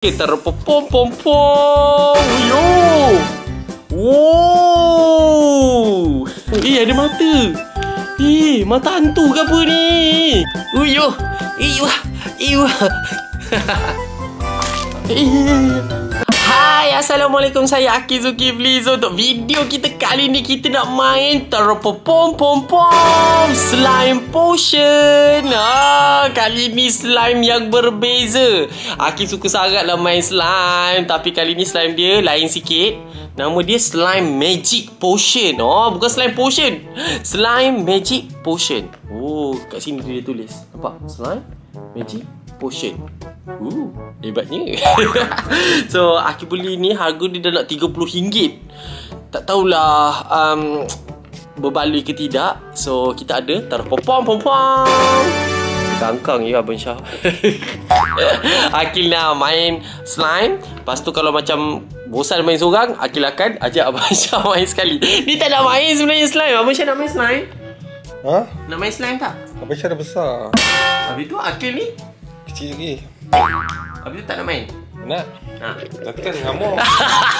Kita repopom pom pom. Yo. Wow. Eh ada mata. Eh mata hantu ke apa ni? Uyo. Iwa. Iwa. Eh. Hai Assalamualaikum Saya Aki Zulkifli So untuk video kita kali ni Kita nak main Terpopom pom pom Slime potion. Ah, Kali ni slime yang berbeza. Aki suka sangat lah main slime Tapi kali ni slime dia lain sikit. Nama dia slime magic potion. Oh bukan slime potion. Slime magic potion. Oh kat sini dia tulis. Nampak? Slime magic potion Uh, hebatnya. so, Aki beli ni harga dia dah nak RM30. Tak tahulah um, berbaloi ke tidak. So, kita ada terpopom pom pom. Kangkang ya Abang Syah. Akil nak main slime. Lepas tu kalau macam bosan main seorang, Akil akan ajak Abang Syah main sekali. Ni tak nak main sebenarnya slime. Abang Syah nak main slime? Ha? Nak main slime tak? Abang Syah dah besar. Habis tu Akil ni? Kecil lagi. Habis tu tak nak main? Nak? Ha. Nanti kan ngamuk.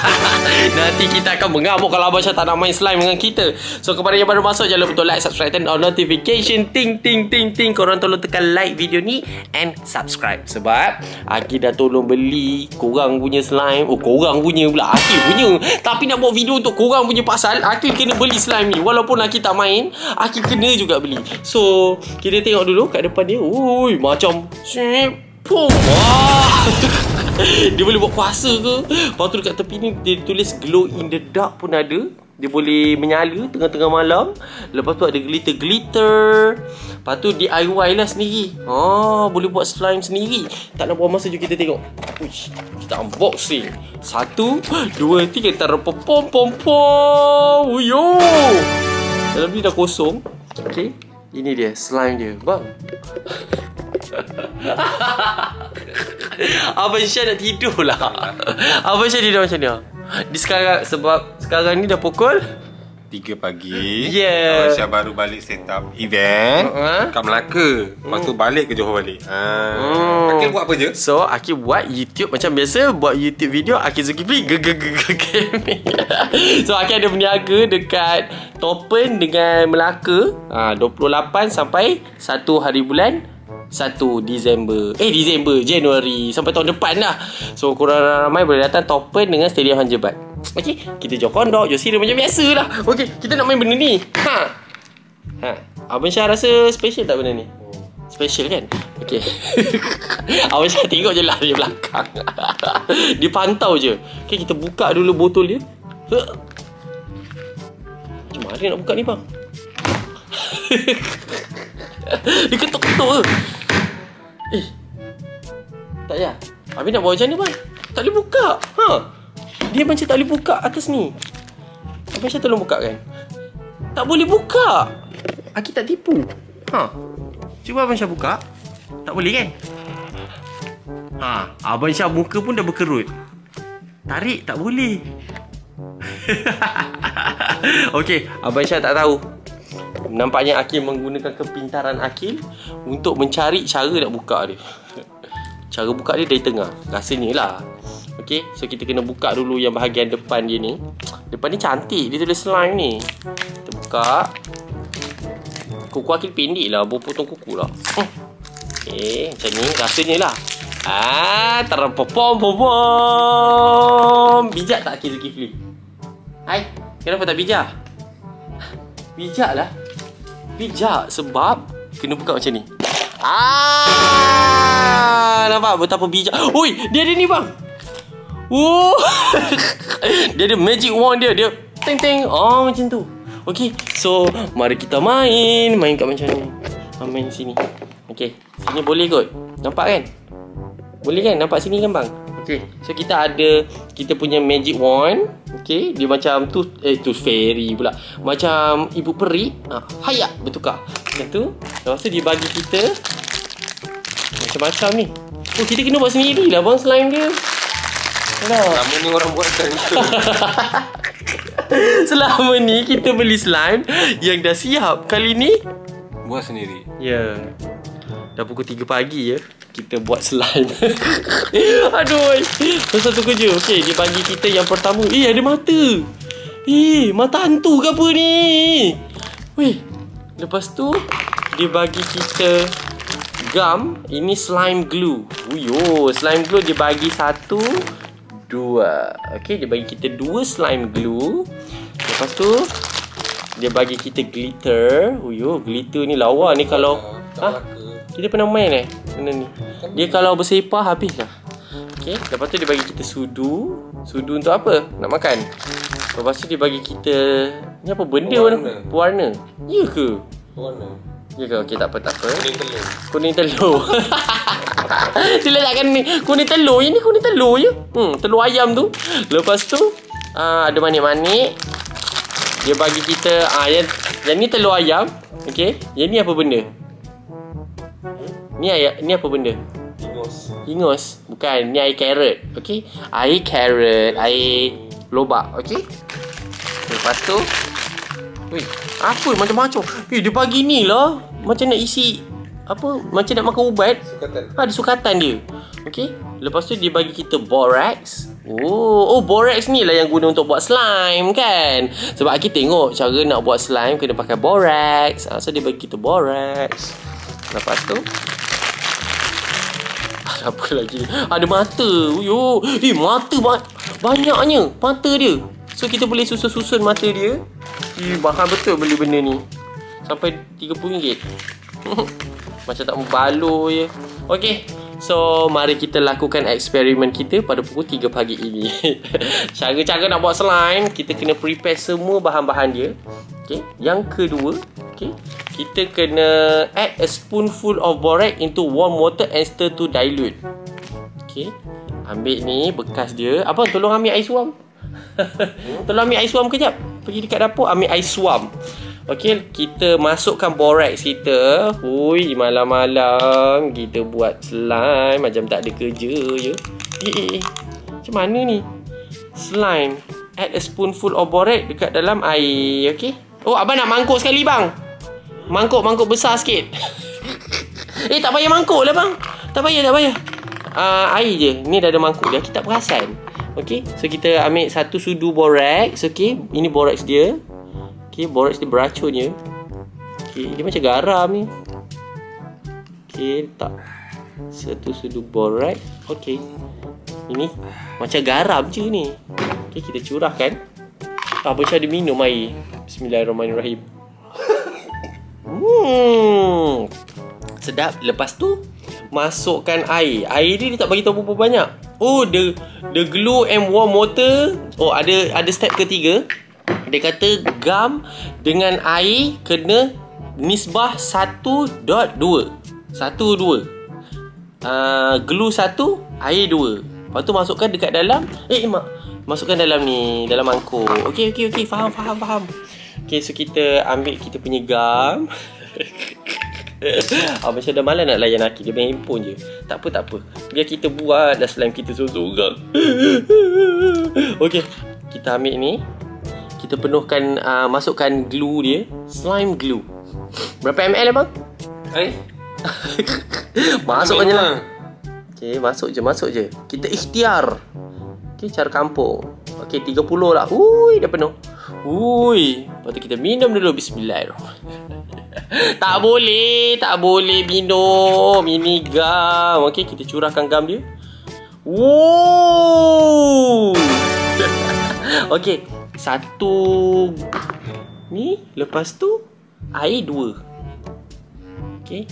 Nanti kita akan mengamuk kalau Abang Syah tak nak main slime dengan kita. So kepada yang baru masuk jangan lupa untuk like, subscribe dan on notification ting ting ting ting. Korang tolong tekan like video ni and subscribe sebab Aki dah tolong beli korang punya slime. Oh korang punya pula Aki punya. Tapi nak buat video untuk korang punya pasal Aki kena beli slime ni. Walaupun Aki tak main, Aki kena juga beli. So kita tengok dulu kat depan dia. Ui macam Pum. Wah. dia boleh buat kuasa ke? Lepas tu dekat tepi ni Dia tulis glow in the dark pun ada. Dia boleh menyala tengah-tengah malam. Lepas tu ada glitter-glitter Lepas tu DIY lah sendiri. Oh, Boleh buat slime sendiri. Tak nak buang masa jom kita tengok. Uish, Kita unboxing. Satu Dua Tiga Terpopom pom pom Uyo. Dalam ni dah kosong. Okay Ini dia slime dia. Bang. Abang Syah nak tidur lah. Abang Syah tidur macam ni. Di sekarang Sebab sekarang ni dah pukul 3 pagi. Yeah. Abang Syah baru balik set up event Uh-huh. kat Melaka. Lepas tu balik ke Johor balik. Ha. Hmm. Akil buat apa je? So Aki buat YouTube Macam biasa Buat YouTube video Aki Zulkifli Gegegege gaming So Aki ada berniaga Dekat Topen Dengan Melaka ha, 28 sampai 1 hari bulan 1 Disember Eh Disember Januari Sampai tahun depan lah So korang ramai boleh datang Topen dengan Stadium Hanjebat Okay Kita jual kondok Jual sirih macam biasa lah Okay Kita nak main benda ni Ha Ha Abang Syah rasa special tak benda ni? Special kan? Okay Abang Syah tengok je lah Di belakang Dia pantau je Okay kita buka dulu botol dia Huh. Macam mana nak buka ni bang? Dia ketuk-ketuk ke? Eh Tak payah Habis nak buat macam ni bang? Tak boleh buka ha? Dia macam tak boleh buka atas ni. Abang Syah tolong buka kan? Tak boleh buka. Aki tak tipu. Ha. Cuba Abang Syah buka. Tak boleh kan? Ha Abang Syah muka pun dah berkerut. Tarik tak boleh. Okey Abang Syah tak tahu. Nampaknya Akil menggunakan kepintaran Akil Untuk mencari cara nak buka dia. Cara buka dia dari tengah. Rasanya lah Okay So kita kena buka dulu yang bahagian depan dia ni Depan ni cantik Dia tulis slime ni Kita buka Kuku Akil pendek lah Bawa potong kuku lah hmm. Okay Macam ni rasanya lah Ah, terpopom pom pom. Bijak tak Akil Zulkifli? Hai, kenapa tak bijak? Bijak lah. Bijak sebab kena buka macam ni. Ah, nampak betapa bijak. Oi, dia ada ni bang. Oh. dia ada magic wand dia. Dia teng teng. Oh, macam tu. Okey, so mari kita main. Main kat macam ni. Ah, Main sini. Okey, sini boleh kot. Nampak kan? Boleh kan? Nampak sini kan bang? Okay. So kita ada kita punya magic wand. Okay. Dia macam tu eh tu fairy pula. Macam ibu peri. Ha, hayak bertukar. Macam tu. Lepas tu dia bagi kita macam-macam ni. Oh kita kena buat sendiri lah bang slime dia. Alah. Lama ni orang buat macam tu. Selama ni kita beli slime yang dah siap. Kali ni buat sendiri. Ya. Yeah. Dah pukul 3 pagi ya. Kita buat slime. Aduh. Terus satu kerja. Okey, dia bagi kita yang pertama. Eh, ada mata. Eh, mata hantu ke apa ni? Weh. Lepas tu dia bagi kita gum. Ini slime glue. Uyo, slime glue dia bagi satu, dua. Okey, dia bagi kita dua slime glue. Lepas tu dia bagi kita glitter. Uyo, glitter ni lawa ni kalau ha? Kita pernah main eh benda ni. Dia kalau bersepah habislah. Okey, lepas tu dia bagi kita sudu. Sudu untuk apa? Nak makan. Lepas tu dia bagi kita ni apa benda warna? Pewarna. Ya ke? Warna. Ya ke? Okey, tak apa tak apa. Kuning telur. Kuning telur. dia letakkan ni kuning telur. Yang ni kuning telur je. Hmm, telur ayam tu. Lepas tu uh, ada manik-manik. Dia bagi kita ah uh, yang yang ni telur ayam. Okey. Yang ni apa benda? Ni ayam, ni apa benda? Ingos. Hingus. Bukan, ni air carrot. Okey. Air carrot, air lobak. Okey. Lepas tu Weh, apa macam-macam. Eh, dia bagi ni lah. Macam nak isi apa? Macam nak makan ubat. Sukatan. Ha, ada sukatan dia. Okey. Lepas tu dia bagi kita borax. Oh, oh borax ni lah yang guna untuk buat slime kan. Sebab kita tengok cara nak buat slime kena pakai borax. Ha, so dia bagi kita borax. Lepas tu ada apa lagi? Ada mata. Yo, eh mata ba- banyaknya mata dia. So kita boleh susun-susun mata dia. Eh, mahal betul beli benda ni. Sampai RM30. Macam tak membalur je. Okey. So, mari kita lakukan eksperimen kita pada pukul 3 pagi ini. Cara-cara nak buat slime, kita kena prepare semua bahan-bahan dia. Okey. Yang kedua, okey, kita kena add a spoonful of borax into warm water and stir to dilute. Okey. Ambil ni bekas dia. Apa tolong ambil air suam. tolong ambil air suam kejap. Pergi dekat dapur ambil air suam. Okey, kita masukkan borax kita. Hui, malam-malam kita buat slime macam tak ada kerja je. Eh, eh, eh. Macam mana ni? Slime. Add a spoonful of borax dekat dalam air. Okey. Oh, abang nak mangkuk sekali bang. Mangkuk, mangkuk besar sikit. eh, tak payah mangkuk lah bang. Tak payah, tak payah. Uh, air je. Ni dah ada mangkuk dia. Kita tak perasan. Okey. So, kita ambil satu sudu borax. Okey. Ini borax dia. Okey, borax dia beracun je. Okey, dia macam garam ni. Okey, letak satu sudu borax. Okey. Ini macam garam je ni. Okey, kita curahkan. Ah, macam ada minum air. Bismillahirrahmanirrahim. Hmm. Sedap. Lepas tu masukkan air. Air ni dia tak bagi tahu berapa banyak. Oh, the the glue and warm water. Oh, ada ada step ketiga. Dia kata gam dengan air kena nisbah 1.2. 1 2. Uh, glue 1, air 2. Lepas tu masukkan dekat dalam eh mak masukkan dalam ni, dalam mangkuk. Okey okey okey, faham faham faham. Okey, so kita ambil kita punya gam. Ah, macam dah malas nak layan Aki Dia main handphone je Tak apa tak apa Biar kita buat dah slime kita seorang-seorang Okay Kita ambil ni Kita penuhkan uh, Masukkan glue dia Slime glue. Berapa ml abang? Eh? Masukkan je lah. Okay masuk je masuk je. Kita ikhtiar. Okay cara kampung. Okay 30 lah. Hui dah penuh. Hui Lepas tu kita minum dulu. Bismillahirrahmanirrahim. Tak boleh Tak boleh minum. Ini gam. Okay kita curahkan gam dia. Wow. Okay Satu Ni Lepas tu Air dua. Okay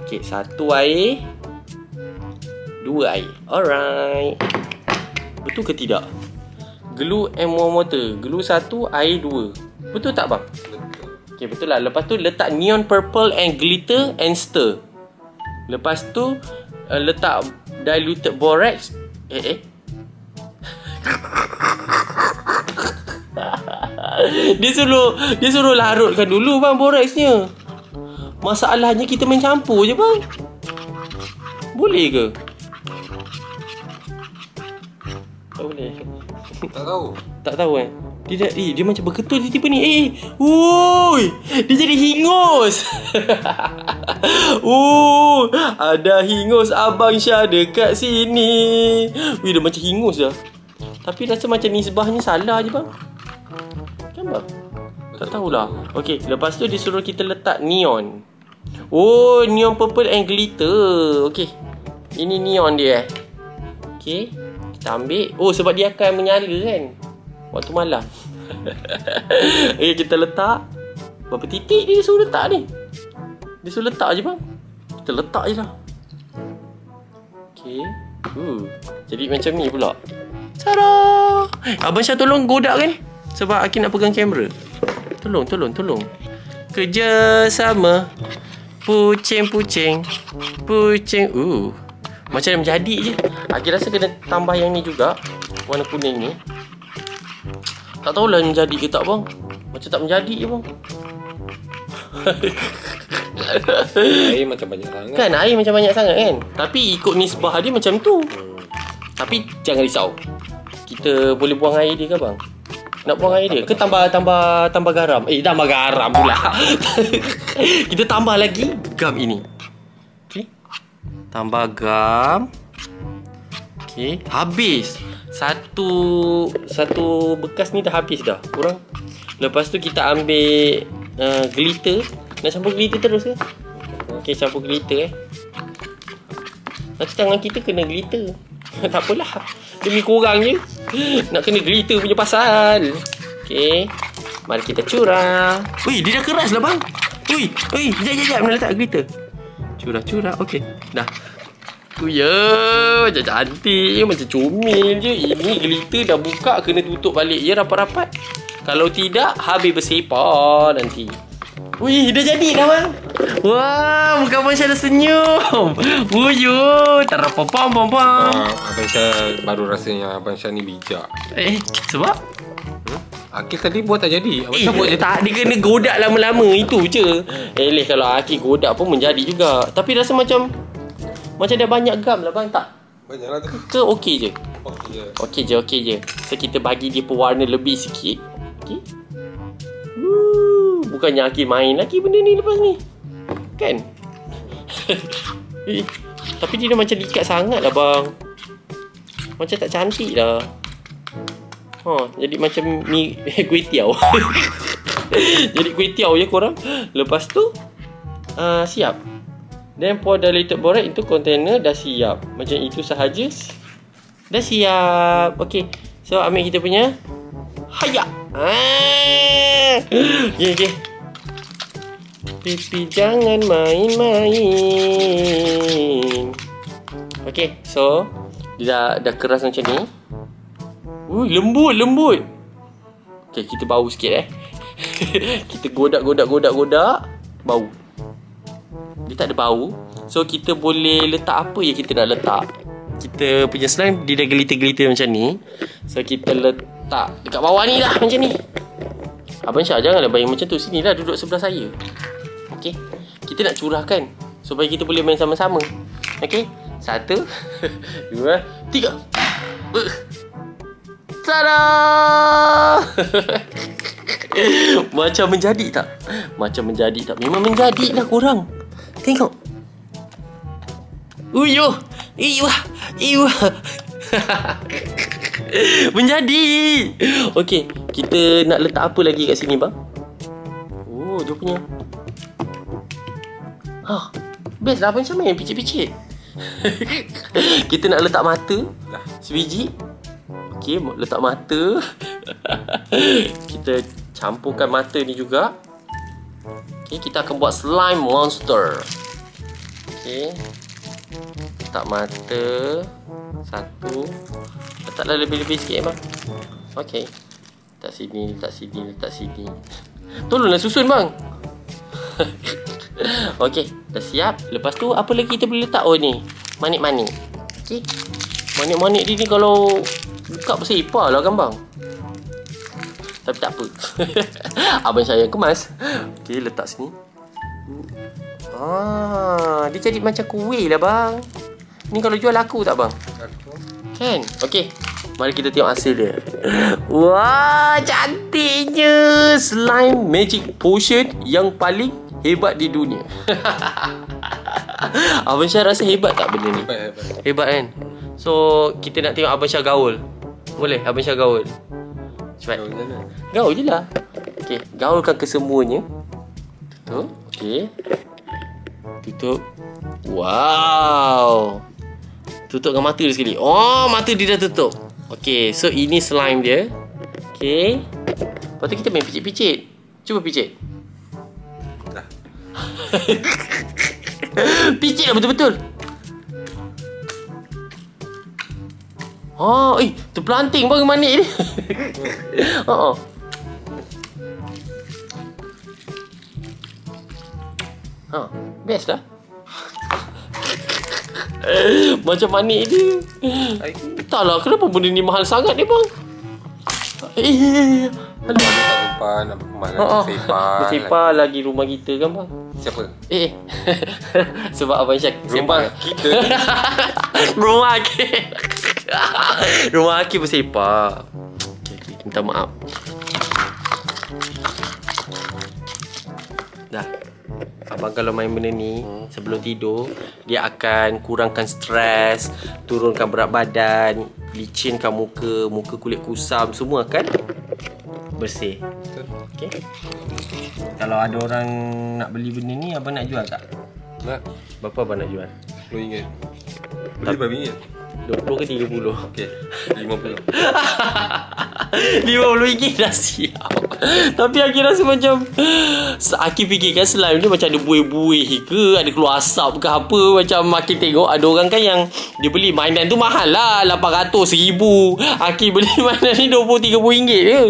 Okay Satu air Dua air. Alright. Betul ke tidak? Glue and warm water. Glue satu Air dua. Betul tak bang? Okay betul lah. Lepas tu letak neon purple and glitter and stir. Lepas tu uh, Letak diluted borax. Eh eh dia suruh dia suruh larutkan dulu bang boraxnya. Masalahnya kita main campur je bang. Boleh ke? Tak boleh. Tak tahu. Tak tahu eh. Dia dah, eh, dia macam berketul tiba-tiba ni. Eh, woi. Dia jadi hingus. oh, ada hingus Abang Syah dekat sini. Wih, dia macam hingus dah. Tapi rasa macam nisbahnya salah je bang. Bang? Tak tahulah. Okey, lepas tu dia suruh kita letak neon. Oh, neon purple and glitter. Okey. Ini neon dia eh. Okey. Kita ambil. Oh, sebab dia akan menyala kan. Waktu malam. Okey, kita letak. Berapa titik dia suruh letak ni? Dia suruh letak je bang. Kita letak je lah. Okey. Uh, jadi macam ni pula. Tada! Abang Syah tolong godak kan? Sebab Aki nak pegang kamera. Tolong, tolong, tolong. Kerjasama. Pucing-pucing. Pucing. Uh. Macam dah menjadi je. Aki rasa kena tambah yang ni juga. Warna kuning ni. Tak tahulah menjadi ke tak bang. Macam tak menjadi je bang. Air macam banyak sangat. Kan air macam banyak sangat kan Tapi ikut nisbah dia macam tu Tapi jangan risau Kita boleh buang air dia ke bang? Nak buang air dia? Ke tambah tambah tambah garam? Eh tambah garam pula. Kita tambah lagi gam ini. Okay Tambah gam. Okay Habis. Satu Satu bekas ni dah habis dah Kurang. Lepas tu kita ambil uh, Glitter. Nak campur glitter terus ke? Okay campur glitter eh. Nanti tangan kita kena glitter. Tak apalah. Demi korang je Nak kena glitter punya pasal. Okay Mari kita curah. Ui dia dah keras lah bang. Ui Ui Sekejap sekejap. Nak letak glitter Curah curah. Okay Dah. Tu ya Macam cantik. Macam comel je. Ini glitter dah buka Kena tutup balik. Ya rapat-rapat. Kalau tidak Habis bersepah nanti Wih dah jadi dah bang Wah Muka Abang Syah dah senyum Wuyu Terapam pam pam pam Ah, Abang Syah baru rasanya Abang Syah ni bijak. Eh sebab Akil tadi buat tak jadi. Abang Eh, Syah buat jadi. tak dia kena godak lama-lama itu je. Eh, leh kalau Aki godak pun menjadi juga. Tapi rasa macam macam dah banyak gam lah bang tak? Banyaklah tu. Ke okey je? Okey je. Okey je, okey je. So kita bagi dia pewarna lebih sikit. Okey. Woo, bukannya Aki main lagi benda ni lepas ni. Kan? eh, tapi dia macam diikat sangat lah bang. Macam tak cantik lah. Ha, jadi macam mi kuih tiaw. jadi kuih tiaw je korang. Lepas tu uh, siap. Then pour diluted borate into container dah siap. Macam itu sahaja. Dah siap. Okay. So ambil kita punya Hayak. Ah. Okay, okay. Pipi jangan main-main. Okay, so dia dah, dah keras macam ni. Ui, lembut, lembut. Okay, kita bau sikit eh. kita godak, godak, godak, godak. Bau. Dia tak ada bau. So, kita boleh letak apa yang kita nak letak. Kita punya slime, dia dah gelita-gelita macam ni. So, kita letak dekat bawah ni lah, macam ni. Abang Syah, janganlah bayang macam tu. Sini lah, duduk sebelah saya. Okay. Kita nak curahkan. Supaya kita boleh main sama-sama. Okay. Satu. dua. Tiga. Tada! Macam menjadi tak? Macam menjadi tak? Memang menjadi lah korang. Tengok. Uyuh. Iwah. Iwah. menjadi. Okey, kita nak letak apa lagi kat sini bang? Oh, dia punya. Ha, best lah Syah main picit-picit. kita nak letak mata sebiji. Okey, letak mata. kita campurkan mata ni juga. Okey, kita akan buat slime monster. Okey. Letak mata. Satu. Letaklah lebih-lebih sikit bang. Okey. Letak sini, letak sini, letak sini. Tolonglah susun bang. Okey, dah siap. Lepas tu apa lagi kita boleh letak? Oh ni, manik-manik. Okey. Manik-manik ni kalau buka bersepah lah kan bang. Tapi tak apa. Abang saya kemas. Okey, letak sini. Ah, dia jadi macam kuih lah bang. Ni kalau jual laku tak bang? Aku Kan? Okey. Mari kita tengok hasil dia. Wah, cantiknya slime magic potion yang paling hebat di dunia. Abang Syah rasa hebat tak benda ni? Hebat, hebat. Hebat kan? So, kita nak tengok Abang Syah gaul. Boleh? Abang Syah gaul. Cepat. Tahu macam mana? Gaul je lah. Okey, gaulkan kesemuanya. Tutup. Okey. Tutup. Wow. Tutup dengan mata dia sekali. Oh, mata dia dah tutup. Okey, so ini slime dia. Okey. Lepas tu kita main picit-picit. Cuba picit. Dah. Picit lah betul-betul. Oh, eh, terpelanting bagi manik ni. oh, oh. Ha, best lah. Macam manik dia. Entahlah, kenapa benda ni mahal sangat ni bang? Eh, eh. Aduh. tak sempat nak berkembang Oh, oh. Bersepah. Bersepah lagi rumah kita kan bang? Siapa? Eh, sebab Abang Syak Rumah sembang. kita. Rumah Akif Rumah Akif bersepah okay, okay. Minta maaf Dah Abang kalau main benda ni hmm. Sebelum tidur Dia akan kurangkan stres Turunkan berat badan Licinkan muka Muka kulit kusam Semua akan Bersih Okay Kalau ada orang Nak beli benda ni Abang nak jual tak? Nak? Berapa abang nak jual? 10 ringgit. Beli berapa ringgit? 20 ke 30? Okey. 50. RM50 dah siap. Tapi Aki rasa macam Aki fikirkan slime ni macam ada buih-buih ke? Ada keluar asap ke apa? Macam Aki tengok ada orang kan yang Dia beli mainan tu mahal lah 800, 1000 Aki beli mainan ni 20-30 ringgit je.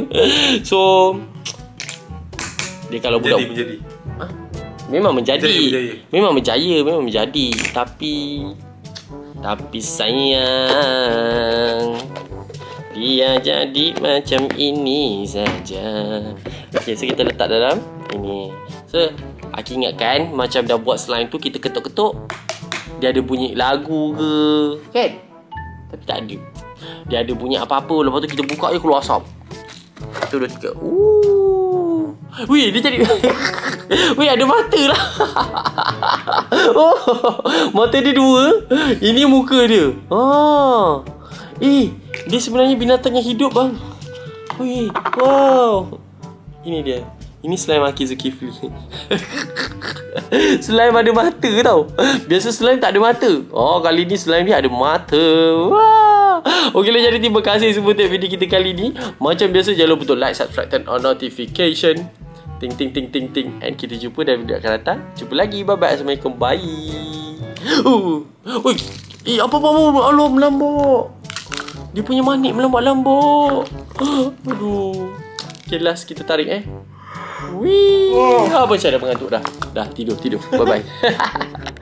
So Dia kalau budak Jadi menjadi. Memang menjadi. Berjaya, berjaya. Memang berjaya Memang menjadi. Tapi Tapi sayang Dia jadi macam ini saja. Okay so kita letak dalam Ini. So Aki ingatkan Macam dah buat slime tu Kita ketuk-ketuk. Dia ada bunyi lagu ke? Kan? Tapi tak ada. Dia ada bunyi apa-apa. Lepas tu kita buka je keluar asap. Satu dua tiga Ooh. Wih dia jadi Wih ada mata lah. Oh, Mata dia dua. Ini muka dia. Oh. Eh Dia sebenarnya binatang yang hidup bang. Wih Wow. Ini dia. Ini slime Aki Zulkifli. Slime ada mata tau. Biasa slime tak ada mata. Oh kali ni slime dia ada mata. Wah. Okey lah jadi terima kasih semua tengok video kita kali ni. Macam biasa jangan lupa untuk like, subscribe, turn on notification. Ting ting ting ting ting. And kita jumpa dalam video akan datang. Jumpa lagi. Bye bye Assalamualaikum. Bye. Uh. Ui. Eh apa apa apa Allah melambak Dia punya manik melambak-lambak Aduh. Okay last kita tarik eh. Wih. Oh. Apa macam dah mengantuk dah. Dah tidur tidur. Bye bye